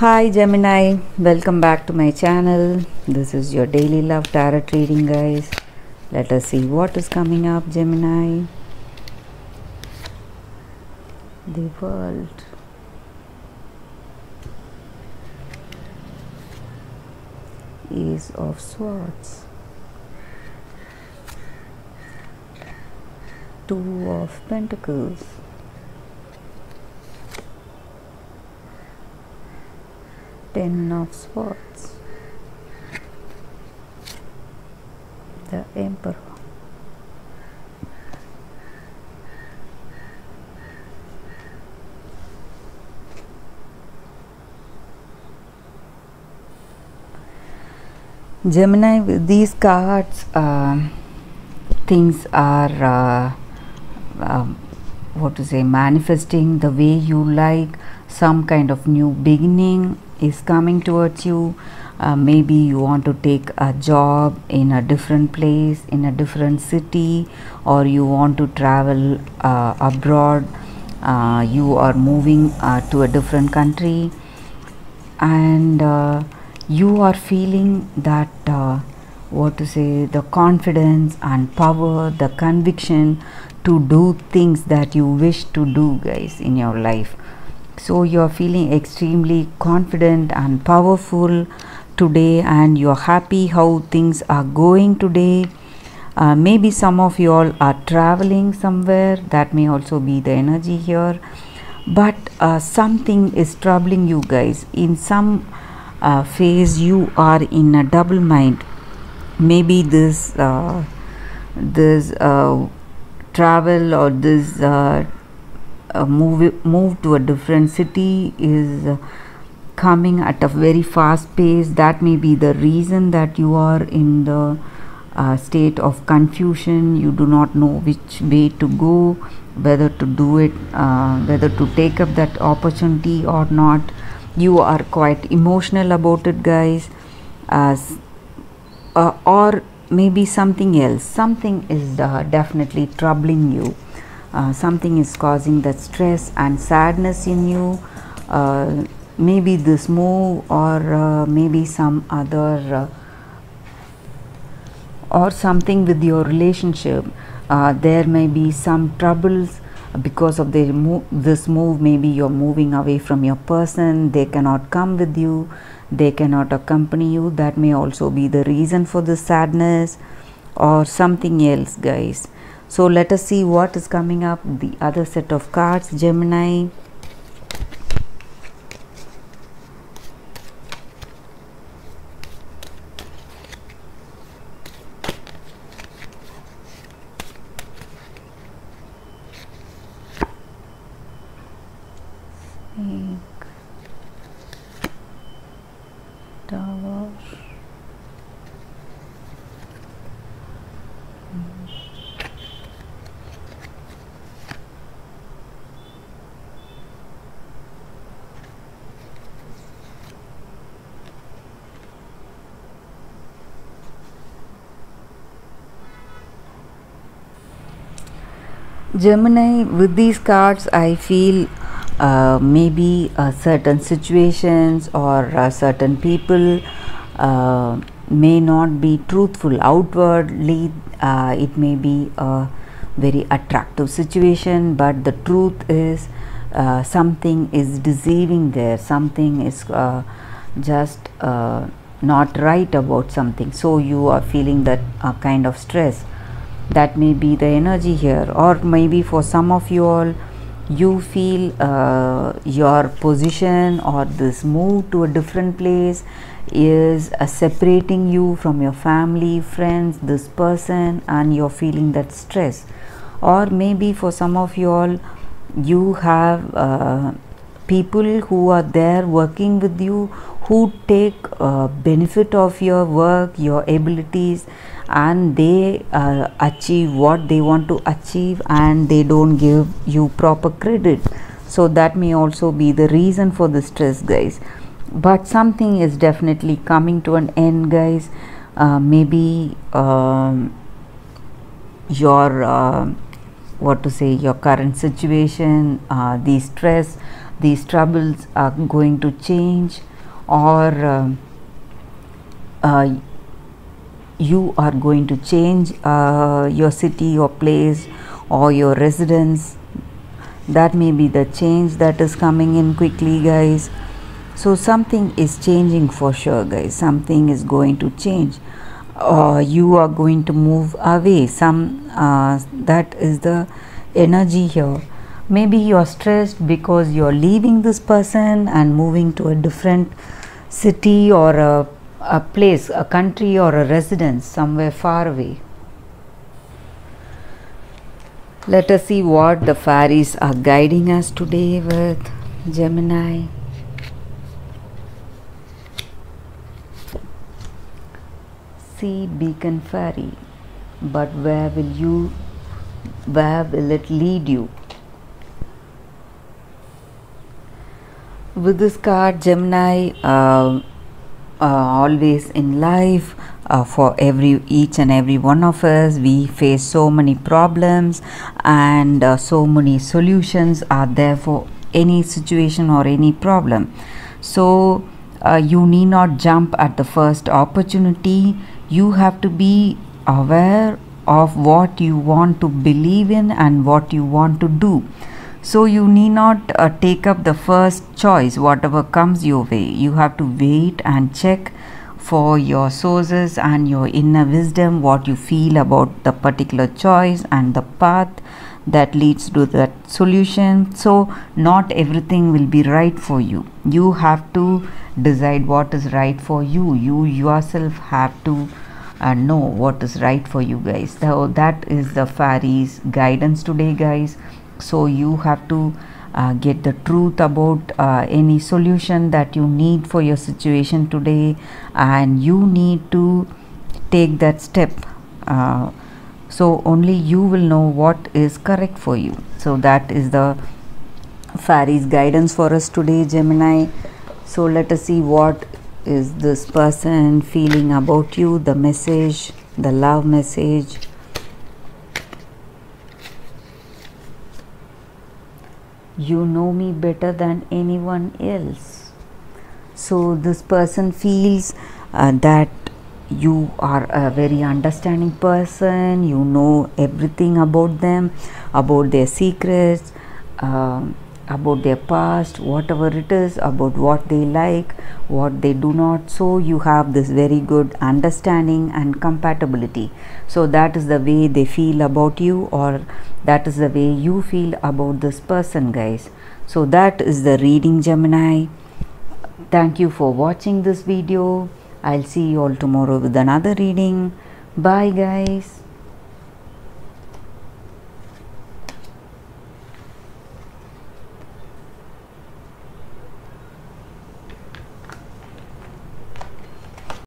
Hi Gemini, welcome back to my channel. This is your daily love tarot reading, guys. Let us see what is coming up, Gemini. The world. Ace of Swords. Two of Pentacles. Ten of Swords. The Emperor. Gemini, these cards, uh, things are uh, um, what to say, manifesting the way you like. Some kind of new beginning is coming towards you. Uh, maybe you want to take a job in a different place, in a different city, or you want to travel uh, abroad. Uh, you are moving uh, to a different country, and uh, you are feeling that uh, what to say the confidence and power the conviction to do things that you wish to do guys in your life so you're feeling extremely confident and powerful today and you're happy how things are going today. Uh, maybe some of you all are traveling somewhere. That may also be the energy here. But uh, something is troubling you guys. In some uh, phase you are in a double mind. Maybe this uh, this uh, travel or this move move to a different city is coming at a very fast pace. That may be the reason that you are in the uh, state of confusion. You do not know which way to go whether to do it uh, whether to take up that opportunity or not. You are quite emotional about it guys as uh, or maybe something else. Something is uh, definitely troubling you uh, something is causing that stress and sadness in you. Uh, maybe this move or uh, maybe some other uh, or something with your relationship. Uh, there may be some troubles because of this move. Maybe you're moving away from your person. They cannot come with you. They cannot accompany you. That may also be the reason for the sadness or something else guys so let us see what is coming up. The other set of cards gemini Gemini, with these cards, I feel uh, maybe uh, certain situations or uh, certain people uh, may not be truthful outwardly. Uh, it may be a very attractive situation, but the truth is uh, something is deceiving there, something is just not right about something. So, you are feeling that kind of stress that may be the energy here. Or maybe for some of you all you feel uh, your position or this move to a different place is uh, separating you from your family friends this person and you're feeling that stress. Or maybe for some of you all you have uh, people who are there working with you who take uh, benefit of your work your abilities and they uh, achieve what they want to achieve and they don't give you proper credit. So that may also be the reason for the stress guys. But something is definitely coming to an end guys. Uh, maybe um, your uh, what to say your current situation uh, the stress these troubles are going to change or uh, uh, you are going to change uh, your city or place or your residence that may be the change that is coming in quickly guys. So something is changing for sure guys. Something is going to change. Uh, you are going to move away. Some uh, that is the energy here maybe you're stressed because you're leaving this person and moving to a different city or a, a place a country or a residence somewhere far away. Let us see what the fairies are guiding us today with gemini. Sea beacon fairy but where will you where will it lead you with this card gemini uh, uh, always in life uh, for every each and every one of us we face so many problems and uh, so many solutions are there for any situation or any problem. So uh, you need not jump at the first opportunity. You have to be aware of what you want to believe in and what you want to do so you need not uh, take up the first choice whatever comes your way. You have to wait and check for your sources and your inner wisdom what you feel about the particular choice and the path that leads to that solution. So not everything will be right for you. You have to decide what is right for you. You yourself have to uh, know what is right for you guys. So that is the fairies guidance today guys so you have to uh, get the truth about uh, any solution that you need for your situation today. And you need to take that step uh, so only you will know what is correct for you. So that is the fairies guidance for us today gemini. So let us see what is this person feeling about you the message the love message you know me better than anyone else. So this person feels uh, that you are a very understanding person you know everything about them about their secrets um, about their past whatever it is about what they like what they do not. So you have this very good understanding and compatibility. So that is the way they feel about you or that is the way you feel about this person guys. So that is the reading gemini. Thank you for watching this video. I'll see you all tomorrow with another reading. Bye guys